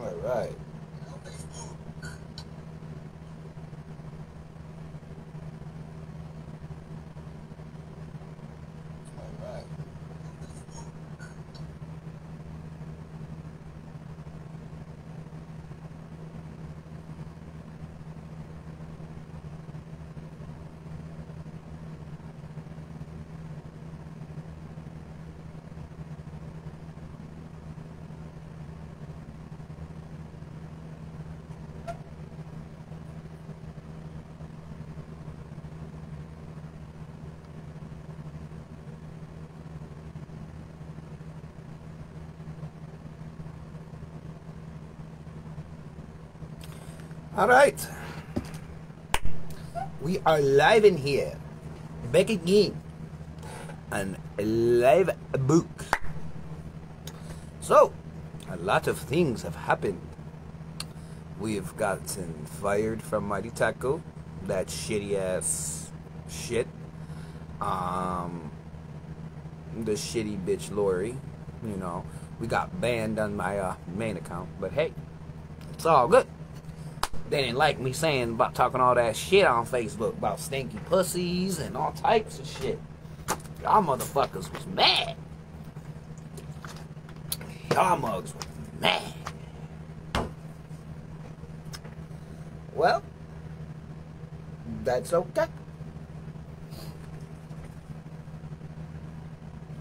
All right. All right. All right. We are live in here. Back again. And live a book. So, a lot of things have happened. We've gotten fired from Mighty Taco. That shitty ass shit. Um, the shitty bitch Lori. You know, we got banned on my uh, main account. But hey, it's all good. They didn't like me saying about talking all that shit on Facebook about stinky pussies and all types of shit. Y'all motherfuckers was mad. Y'all mugs were mad. Well, that's okay.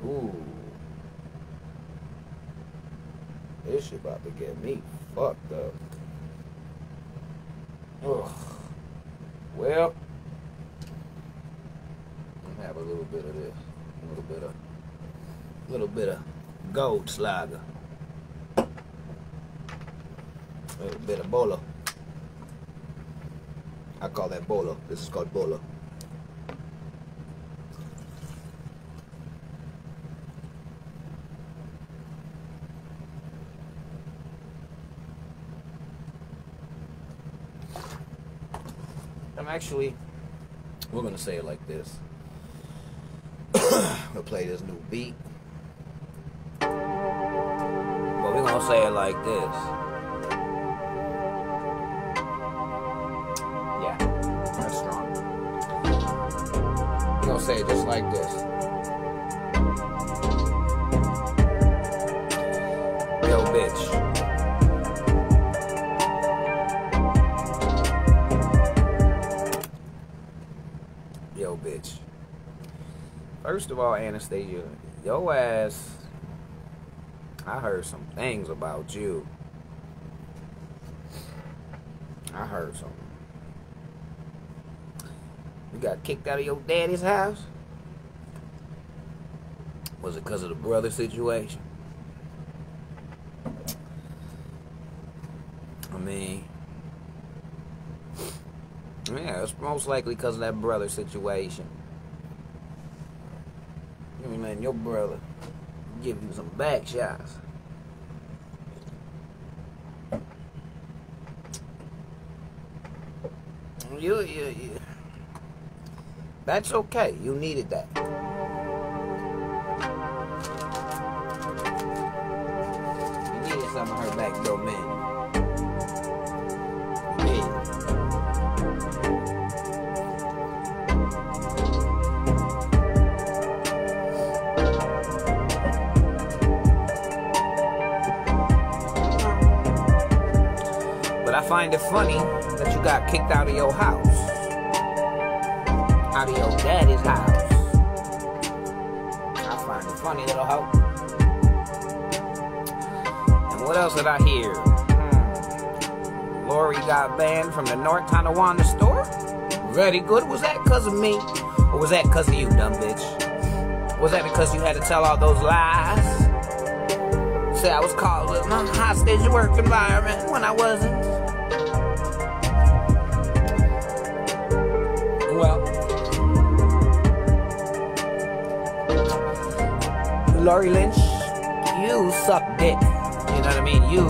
Ooh. This shit about to get me fucked up. Ugh. Well, I'll have a little bit of this, a little bit of, a little bit of Goldschlager, a little bit of bolo. I call that bolo. This is called bolo. I'm actually, we're gonna say it like this. we'll play this new beat, but we're gonna say it like this. Yeah, that's strong. We're gonna say it just like this. First of all, Anastasia, yo ass. I heard some things about you. I heard some. You got kicked out of your daddy's house? Was it because of the brother situation? I mean, yeah, it's most likely because of that brother situation. Your brother give you some back shots. You, you, you. That's okay. You needed that. Find it funny that you got kicked out of your house. Out of your daddy's house. I find it funny, little hoe. And what else did I hear? Hmm. Lori got banned from the North Tonawanda store? Very good. Was that because of me? Or was that because of you, dumb bitch? Was that because you had to tell all those lies? Say I was called in a hostage work environment when I wasn't. Laurie Lynch, you suck dick. You know what I mean? You,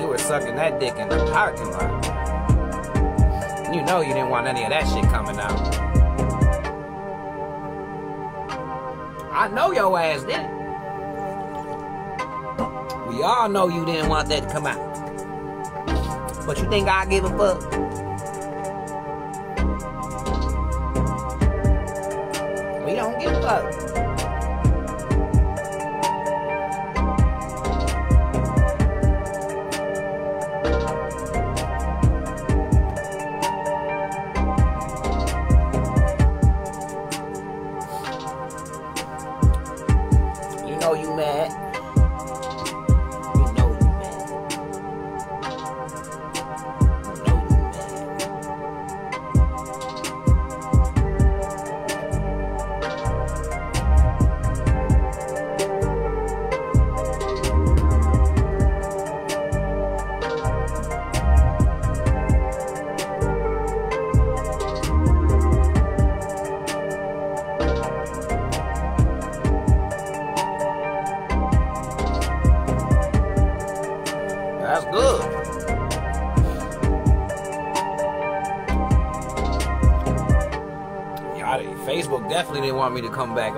you were sucking that dick in the parking lot. You know you didn't want any of that shit coming out. I know your ass didn't. We all know you didn't want that to come out. But you think I give a fuck? We don't give a fuck.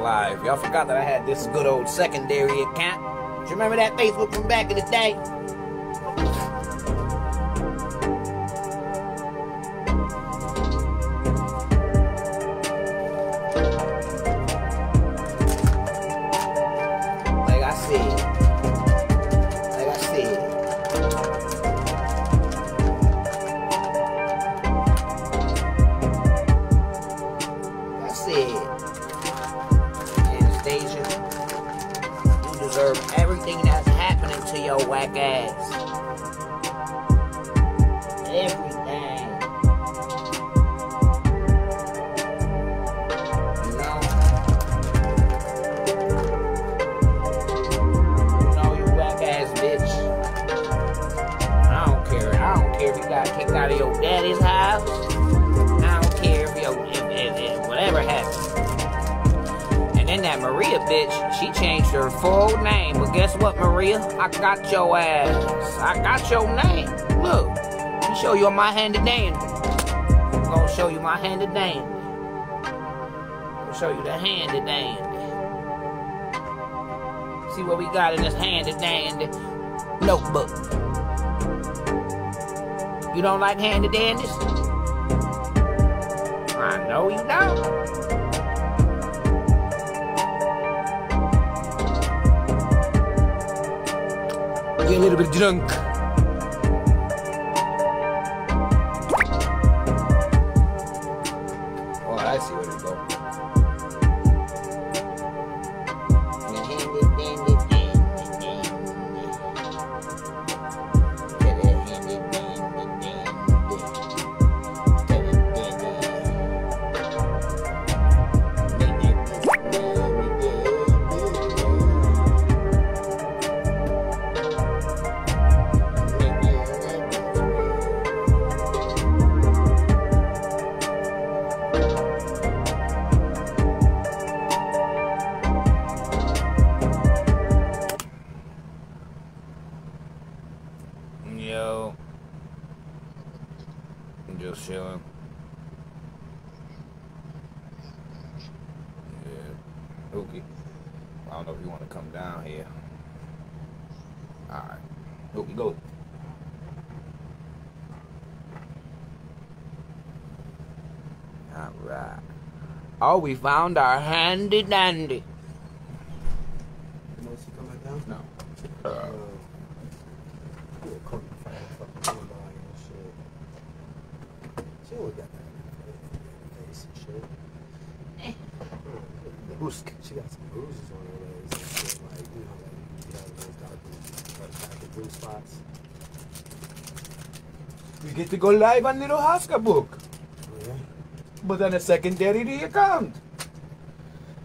Live. Y'all forgot that I had this good old secondary account. Do you remember that Facebook from back in the day? Maria bitch, she changed her full name. But guess what, Maria? I got your ass. I got your name. Look, let me show you my handy dandy. I'm gonna show you my handy dandy. I'm gonna show you the handy dandy. See what we got in this handy dandy notebook. You don't like handy dandies? I know you don't. Get a little Alright. Ookie, go. Alright. Oh, we found our handy dandy. You know she come back down? No. Uh, Uh, you a cook for fucking Hyundai and shit. She always got that face and shit. Yeah, Busk. She got some bruises on her legs and shit. Like, you know, like, you have those dark, dark blue spots. We get to go live on Little Haska book. Yeah? but on a secondary account.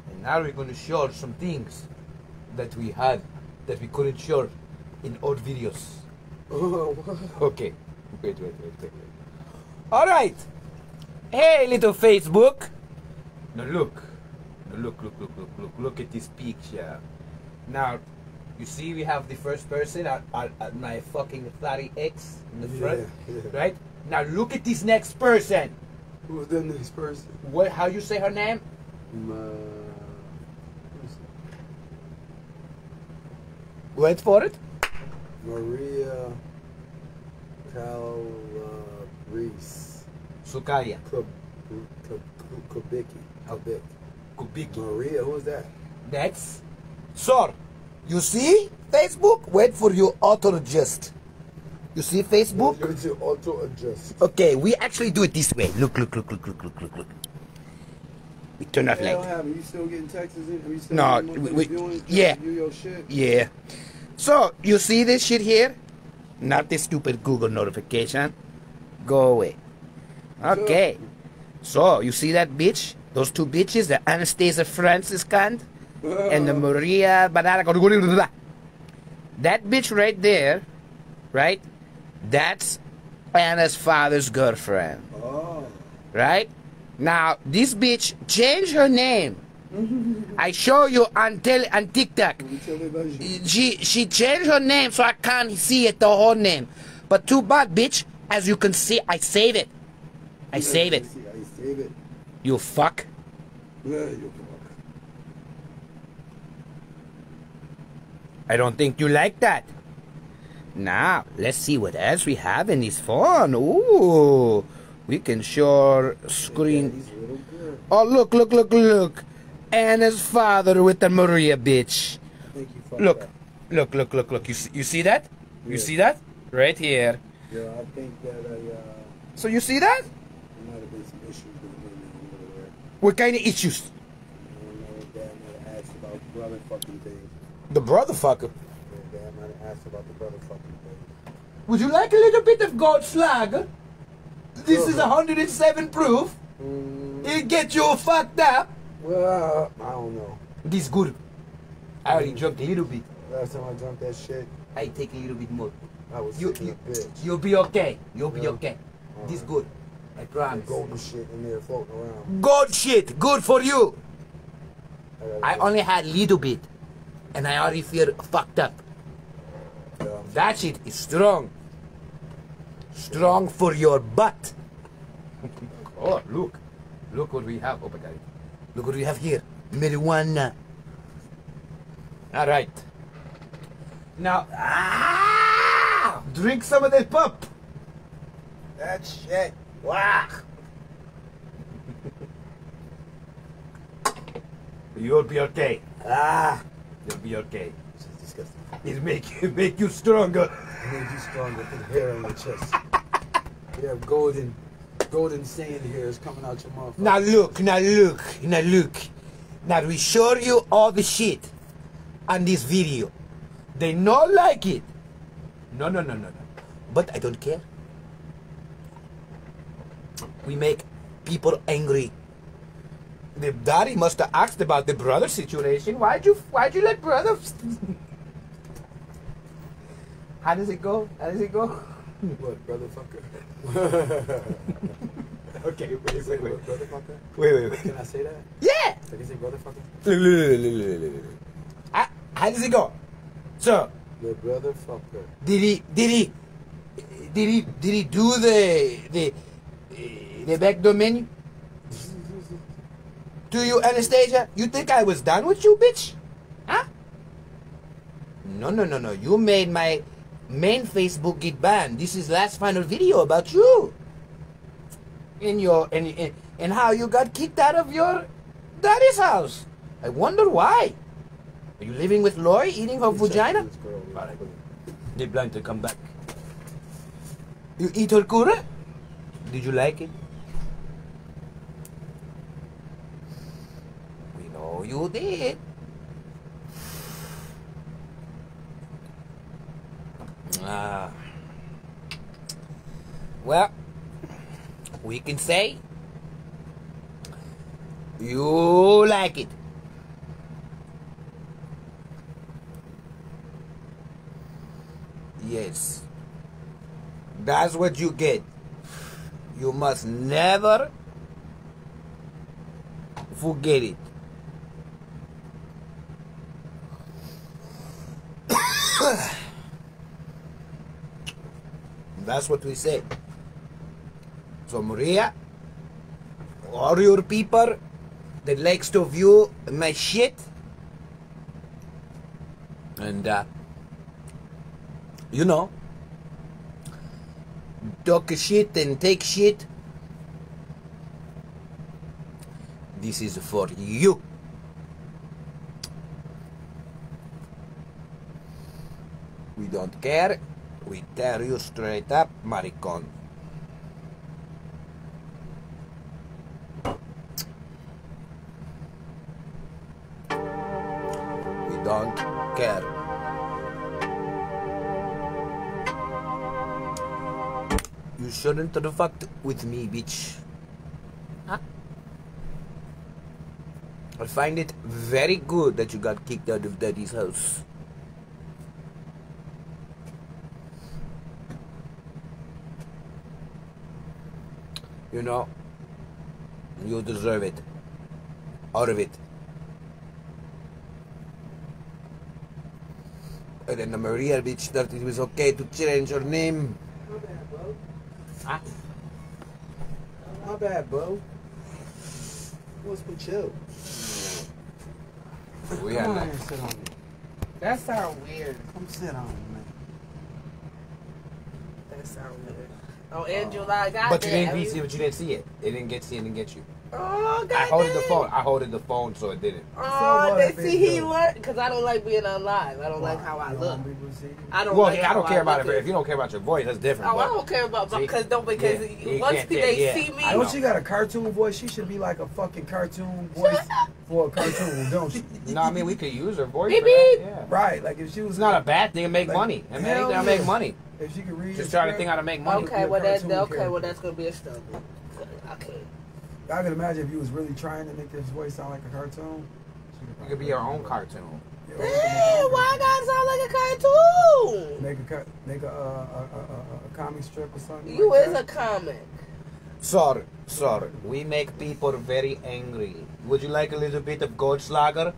And now we're going to show some things that we had that we couldn't show in old videos. Oh. Okay, wait, wait, wait, wait, wait. All right. Hey, little Facebook. Now look, now look, look, look, look, look, look at this picture. Now, you see, we have the first person at, at, at my fucking 30x in the front, Yeah, yeah. right? Now look at this next person. Who's the next person? What? How you say her name? See. Wait for it. Maria Calabrese. Sukaria. Kub- Kub- Kub- Kubicki. Oh. Kubik. Kubiki. Maria, who is that? That's. Sir, you see Facebook? Wait for your auto adjust. You see Facebook? To auto adjust. Okay, we actually do it this way. Look, look, look, look, look, look, look, look. We turn off light. happened? You still getting texts? in? Are you still No, we- we- yeah. view your shit? Yeah. So, you see this shit here? Not this stupid Google notification. Go away. Okay. So, you see that bitch? Those two bitches, the Anastasia Francis cunt and the Maria Banana. That bitch right there, right? That's Anna's father's girlfriend, Oh. right? Now, this bitch changed her name. I show you on, tele, on TikTok Let me tell you about you. she she changed her name so I can't see it the whole name. But too bad, bitch. As you can see, I save it. I save it. I save it. You fuck. Yeah, you fuck. I don't think you like that. Now, let's see what else we have in this phone. Ooh, we can sure screen. Daddy's little girl. Oh, look, look, look, look. Anna's father with the Maria bitch. I you fucked Look, look, look, look, look. You see, you see that? You see that? Right here. Yeah, I think that I, uh, So you see that? there might have been some issues with me over there. What kind of issues? I don't know if dad might have asked about brother fucking things. The brother fucker. Yeah, might have asked about the brother fucking things. Would you like a little bit of gold slag? This is Sure. 107 proof. Mm, It get you fucked up. well, I don't know. This good. I already jumped a little bit. Last time I drank that shit, I take a little bit more. I was you, you. You'll be okay. You'll be Yeah. okay. This Alright. good. I promise. golden shit in there floating around. Good shit. Good for you. gotta I only had a little bit. And I already feel fucked up. That shit is strong. Strong for your butt. oh, look. Look what we have. Oh, my. Look what we have here. Marijuana. All right. Now, ah, drink some of that pop. That shit. Wow. You'll be okay. Ah, you'll be okay. Is disgusting. It make you make you stronger. It makes you stronger than hair on your chest. You have golden, golden sand hairs coming out your mouth. Now look, now look, now look. Now we show you all the shit on this video. They not like it. No, no, no, no, no. But I don't care. We make people angry. The daddy must have asked about the brother situation. Why'd you why'd you let brother How does it go? How does it go? What, brother fucker? Okay, wait, Say what, brother fucker? Wait, wait, wait. Can I say that? Yeah! Can say brother fucker? Look, look, look, look, look, look, look. How, ah, how does it go? So, The brother fucker. did he, did he, did he, did he do the, the, the backdoor menu to you, Anastasia? You think I was done with you, bitch? Huh? No, no, no, no. You made my main Facebook get banned. This is last final video about you. In your, and, and, and how you got kicked out of your daddy's house. I wonder why. Are you living with Lori, eating her vagina? This girl, real Alright. They plan to come back. You eat her kura? Did you like it? We know you did. Ah. Well, we can say you like it. Yes. That's what you get. You must never forget it. That's what we say. So Maria, all your people that likes to view my shit, and uh, you know, talk shit and take shit. This is for you. We don't care. We tear you straight up, maricon. We don't care. You shouldn't have fucked with me, bitch. I find it very good that you got kicked out of daddy's house. You know, you deserve it. Out of it. And then the Maria bitch that it was okay to change her name. My bad, bro. Huh? My bad, bro. What's with you? We Come had on that. here and sit on me. That sound weird. Come sit on me, man. That sound weird. Oh, and July got But you didn't see, but you didn't see it. It didn't get see, it didn't get you. Oh, God. I holded the phone. I holded the phone, so it didn't. Oh, So they see he do? learned because I don't like being alive. I don't like how I look. want people to see you? I don't. Well, like yeah, I don't care about it. look. If you don't care about your voice, that's different. Oh, I don't care about See? because don't because Yeah, once can't they yeah. see me, I know. Don't you got a cartoon voice? She should be like a fucking cartoon voice for a cartoon, don't she? No, I mean we could use her voice. Beep, beep. Yeah. Right, like if she was It's not a bad thing to make Like, money. I mean, hell anything to make money. If she could read. Just the trying to think how to make money. okay, well that's okay, well that's gonna be a struggle. Okay. I could imagine if you was really trying to make this voice sound like a cartoon. she You could be your own cartoon. Yeah, Hey, why I gotta sound like a cartoon? Make a make a, uh, a, a, a, a comic strip or something. You like is that. a comic. Sorry, sorry. We make people very angry. Would you like a little bit of Goldschlager?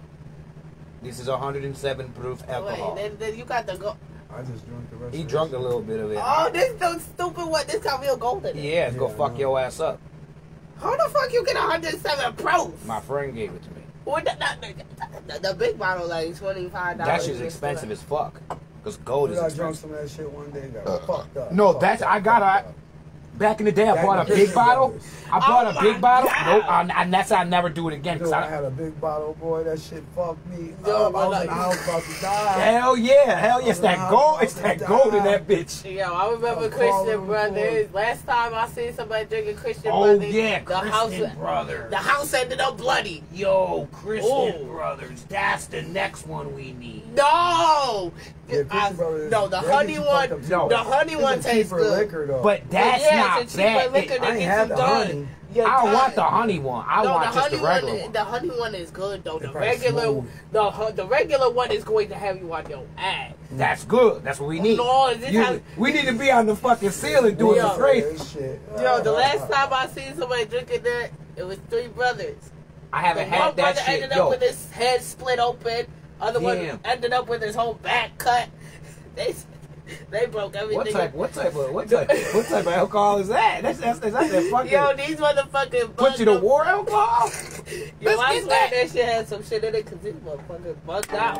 This is 107 proof alcohol. Wait, then, then you got the go. I just drank the rest. He of drunk a little bit of it. Oh, this is so stupid What This got real golden. Yeah, it's gonna fuck your ass up. How the fuck you get a 107 proof? My friend gave it to me. What the, the, the, the big bottle like twenty five dollars. That shit's expensive as fuck. Cause gold shit. is I drank expensive. some of that shit one day. Got Uh, fucked up. no, fucked that's- up, I got fucked a- up. Back in the day, I oh bought a big bottle. I bought Oh a big bottle. God. Nope, I, and that's how I never do it again. Dude, Cause I I, had a big bottle, boy. That shit fucked me Yo, up. I was like- in the house about to die. hell yeah, hell yeah, it's that gold. It's that gold in that bitch. Yo, I remember I'm Christian Brothers. for- Last time I seen somebody drinking Christian Oh Brothers, yeah, the Christian house, Brothers. the house ended up bloody. Yo, Christian Oh. Brothers. That's the next one we need. No, Yeah, I- no, the honey one, No. the honey It's one a tastes cheaper good. liquor though. But that's yeah, not it's a cheaper bad. liquor that I ain't gets had the done. honey. You're I done. want the honey one. I no, want the just honey the regular one, one. The honey one is good though. The It's probably regular, smooth. the the regular one is going to have you on your ass. That's good. That's what we need. Lord, this You- how- we need to be on the fucking ceiling doing Yo. the free. That shit. Yo, the uh, last uh, uh. time I seen somebody drinking that, it was three brothers. I haven't one had that brother shit. ended up Yo, with his head split open. Other one ended up with his whole back cut. They they broke everything. what type? What type of what type? what type of alcohol is that? That's that's, that's that fucking. Yo, these motherfucking put you to bugged war alcohol. Yo, Let's I get swear that. that shit had some shit in it because these motherfuckers bugged out.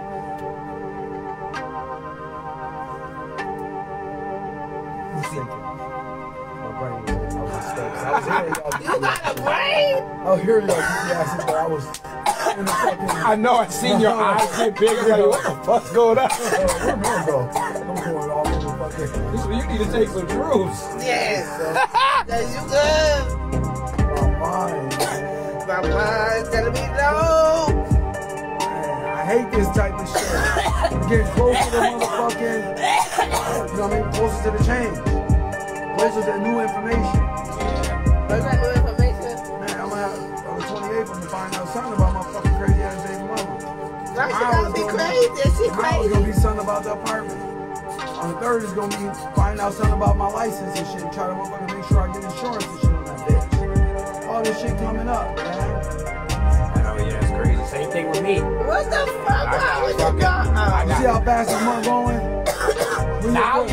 I'm thinking. My brain was, I was stuck. I was hearing y'all. You got a brain? I was hearing y'all DPSs, I was in the fucking. I know. I seen your eyes get big. Like, what the fuck's going on? Where man go? I'm going all over the fucking. This- You need to take some drugs. Yes. That you good. My mind. My mind's telling me no. Man, I hate this type of shit. Getting closer to the motherfucking. You know what I mean? Closer to the change. Closer to the new information. I shit Tomorrow gotta is be gonna crazy. That shit gonna be something about the apartment. On the third it's gonna be find out something about my license and shit. Try to motherfucking make sure I get insurance and shit on that bitch. All this shit coming up, man. Oh yeah, it's crazy. Same thing with me. What the fuck? I got Why would you fucking- go? I. You see how fast this month going? Now,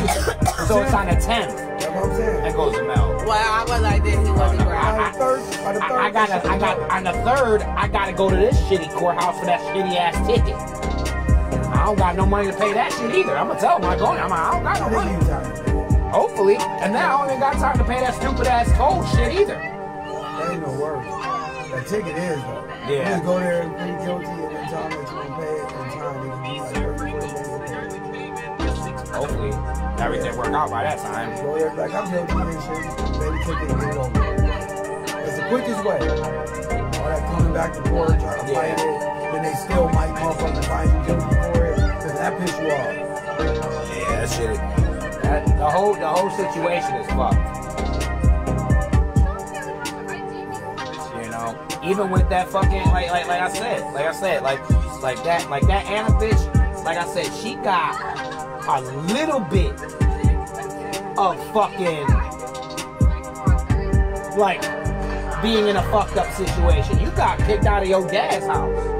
so it's on the 10th. That's what I'm saying. That goes to Mel. Well, I was like this. He wasn't right. By the third, by the third, I, I gotta, I got on the third. I gotta go to this shitty courthouse for that shitty ass ticket. I don't got no money to pay that shit either. I'm gonna tell him I go. I'm like, I don't got no money. Hopefully, and then I don't even got time to pay that stupid ass toll shit either. That ain't no worries. That ticket is though. Yeah. You just go there and plead guilty and then tell them that you pay it in time. They you like 30 to. Hopefully, everything work out by that time. Go there like I'm guilty of this shit. Pay the ticket and get it over. It's the quickest way. All that coming back and forth, trying to fight it, then they still might motherfucking find you guilty you off. Yeah, that shit. That, the whole the whole situation is fucked. You know, even with that fucking like like like I said, like I said, like like that like that Anna bitch. Like I said, she got a little bit of fucking like being in a fucked up situation. You got kicked out of your dad's house.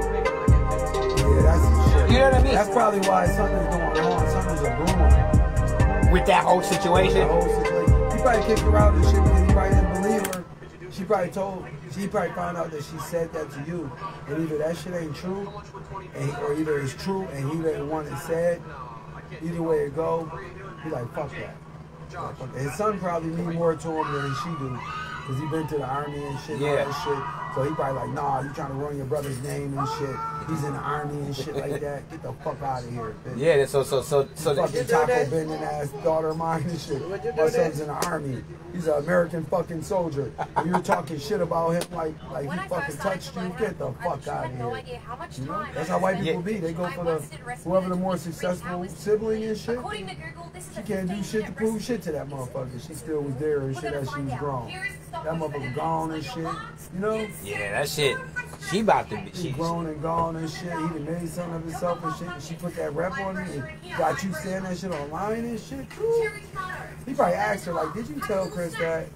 Yeah. You know what I mean? That's probably why something's going on. Something's a brewing. With that whole situation. whole situation. He probably kicked her out and shit because he probably didn't believe her. She probably told, she probably found out that she said that to you. And either that shit ain't true, and, or either it's true and he didn't want it said. Either way it go, he like, fuck that. Like, fuck that. His son probably mean more to him than she do. Because he been to the army and shit, and all Yeah. that shit. So he probably like, nah, you trying to ruin your brother's name and shit. He's in the army and shit like that. Get the fuck out of here, bitch. Yeah, so so so so fucking you do taco bending ass daughter of mine and shit. Would you do My son's in the army. He's an American fucking soldier. And you're talking shit about him like like When he I fucking touched you. learn Get the fuck out of no here. idea how much You know? That's how white people be. They go for the whoever the more successful sibling and shit. According to Google, this is She can't do shit to prove shit to that motherfucker. She still was there and shit as she was out. grown. Here's the stuff That motherfucker gone and shit. You know? Yeah, that shit. She about to be. He She, grown and gone and shit. He done made something of himself and shit. And she put that rep on him and got you saying that shit online and shit. Cool. He probably asked her, like, did you tell Chris that?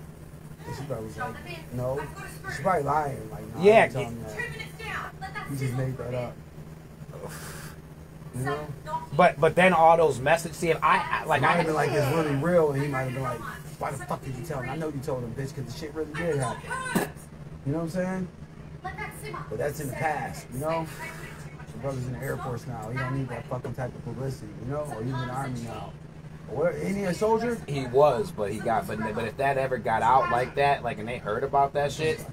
And she probably was like, no. She probably lying. Like, I Yeah, didn't tell him that. Ten minutes down. Let that You sit just made that up. You know? but but then all those messages. See, if I I- like Might I have been like, it's really real. And he might have been like, why the fuck did you tell him? I know you told him, bitch, because the shit really did happen. You know what I'm saying? Let that simmer. But that's in the past, you know? My brother's in the Air Force now. He don't need that fucking type of publicity, you know? Or he's in the Army now. Or what? Ain't he a soldier? he was, but he got. But but if that ever got out like that, like and they heard about that shit,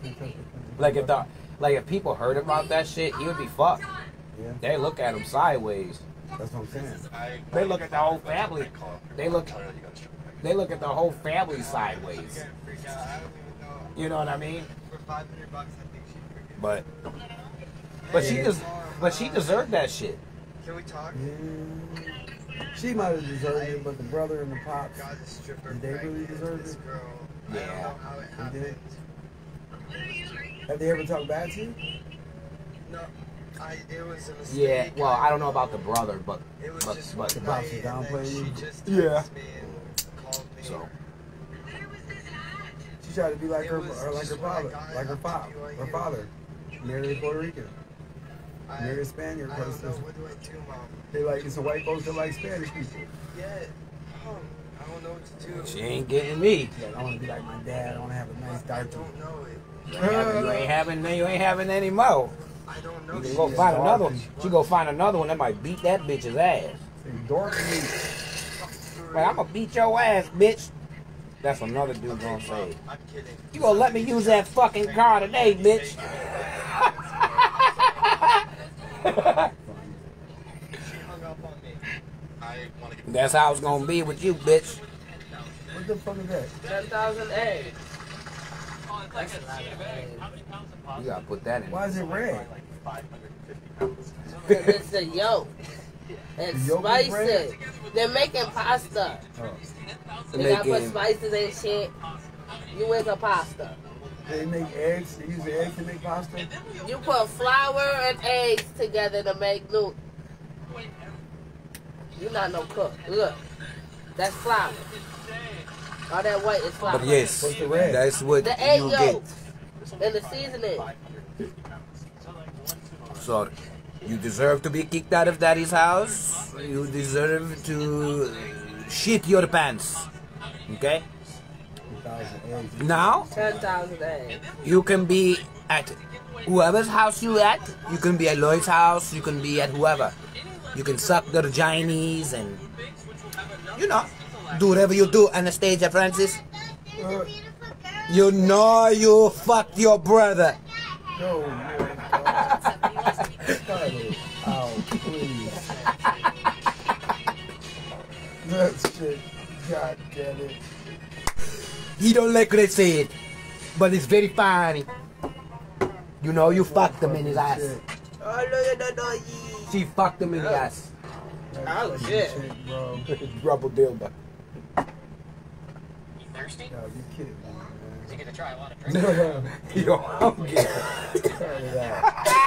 like if the like if people heard about that shit, he would be fucked. Yeah, They look at him sideways. that's what I'm saying. They look at the whole family. They look. They look at the whole family sideways. You know what I mean? But but she just but she deserved that shit. Can we talk? Yeah. She might have deserved it, but the brother and the pops, Got this stripper Did they really deserve this it? girl. Yeah. how They did. happened. have they ever talked bad to you? No, I, it was a mistake. Yeah. Well, I don't know about the brother, but It was but just but The one pops night, was and then downplaying she you? just Yeah. texted me and called me. So She tried to be like It her, or like her just when I father, like her father, to BYU. her father. Married a Puerto Rican, I, married a Spaniard I don't know. person. What do I do, mom? They like it's a white folks that like Spanish people. Yeah, mom. I don't know what to do. she ain't getting me. Like, I want to be like my dad. I want to have a nice I dark don't know it. You ain't having, you ain't having you ain't having any more. I don't know. You can shit. go find another one. She go find another one that might beat that bitch's ass. Dork me. Like I'm gonna beat your ass, bitch. That's what another dude gonna say. You gonna let me use that fucking car today, bitch? She hung up on me. I want to get. That's how it's gonna be with you, bitch. What the fuck is that? 10,000 eggs. That's a lot of eggs. You gotta put that in. Why is it red? Cause it's the yolk. And The yolk is red? spices. They're making pasta. Oh. They gotta put spices and shit. You make a pasta. They make eggs. They use the eggs to make pasta. You put flour and eggs together to make noodles. You not no cook. Look, that's flour. All that white is flour. But yes, What's the red? that's what The egg you yolk get. and the seasoning. So you deserve to be kicked out of daddy's house. You deserve to shit your pants. Okay? 2,000 eggs. Now Ten thousand you can be at whoever's house you at. You can be at Lloyd's house. You can be at whoever. You can suck the Chinese and you know do whatever you do. Anastasia Francis, you know you fucked your brother. That shit. God damn it. He don't like what I said, but it's very funny. You know you fucked him in his ass. Oh, look at that. She fucked him in the ass. Oh, shit. bro. Rubble dildo. You thirsty? Yo, you kidding me, You get to try a lot of man. drinks. You're hungry. Cut it out.